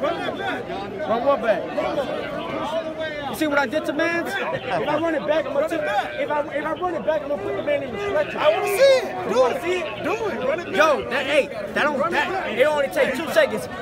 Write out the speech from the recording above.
Run what back? You see what I did to man? If I run it back, I'm gonna take if I if I run it back, I'm gonna put the man in the stretcher. I want to see it. You Do wanna it. see it? Do it. Run it back. Yo, that hey, that don't that it only take two seconds.